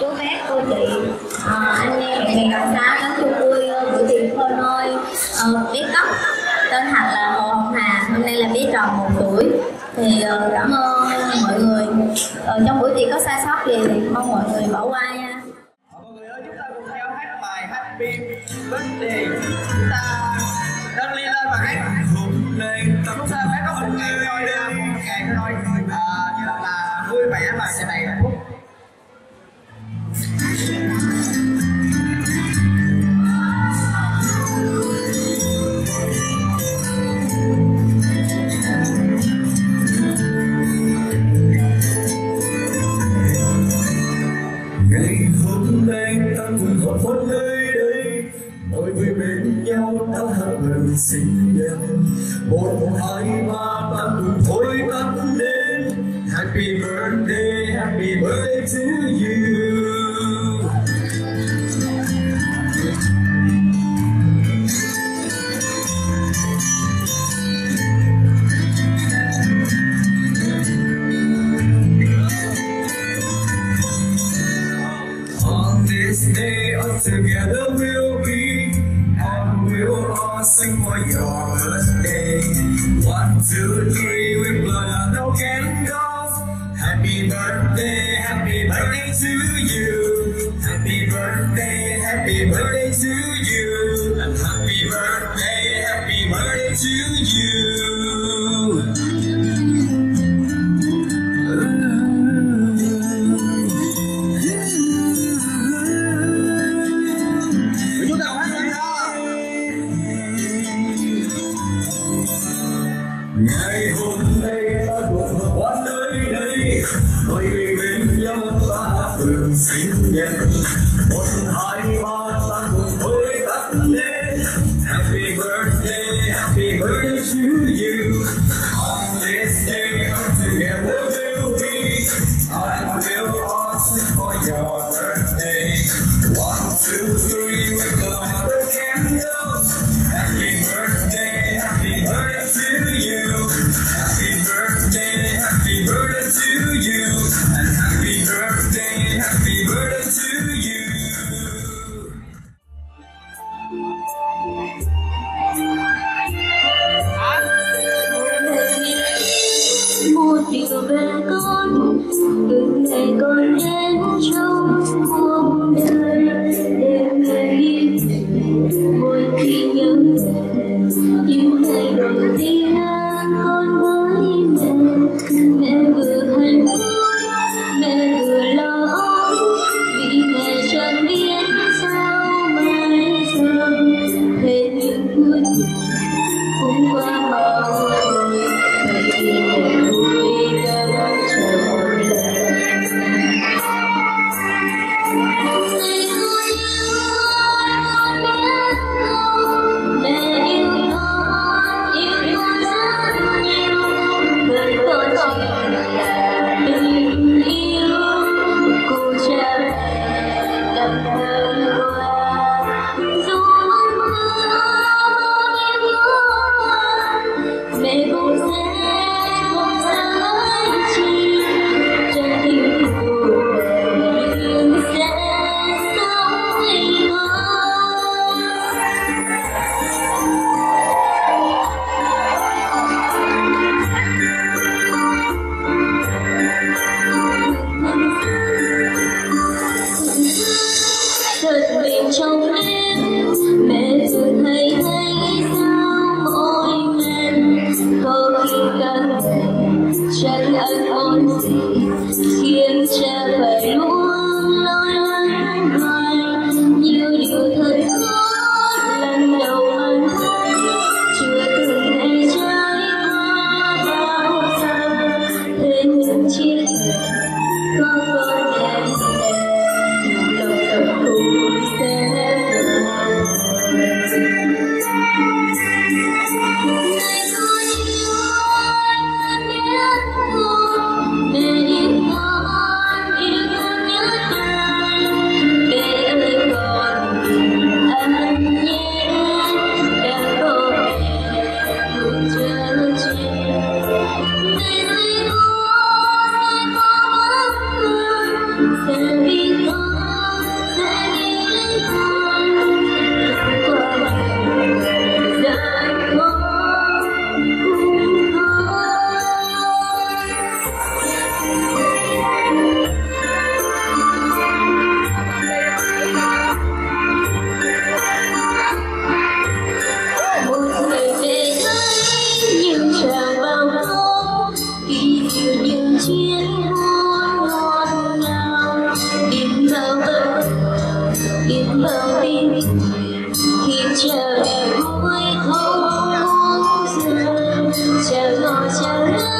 chú bác cô chị. À, anh em bạn bè đặc xá đến chung vui buổi ờ, tiệc thôi thôi à, ờ, bé cấp tên thật là hồ hồng hà hôm nay là bé tròn một tuổi. Thì cảm ơn mọi người. À, trong buổi tiệc có sai sót gì thì mong mọi người bỏ qua nha. Mọi người ơi chúng ta cùng theo hát bài happy birthday chúng ta đang ly lên và hát. Hôm nay chúng ta phải có một ngày thôi một ngày thôi bên nhau ta hát lời xinh đẹp một hai ba ta cùng thôi tắt đến happy birthday happy birthday to you. On this day, us together we'll for your birthday. One, two, three, we blow out no candles. Happy birthday, happy birthday to you. Happy birthday, happy birthday to you. Ngày To you. những chuyến hoa ngọt ngào biết bao vỡ biết bao tin khi chờ ngày vui không giờ chờ ngồi chờ đợi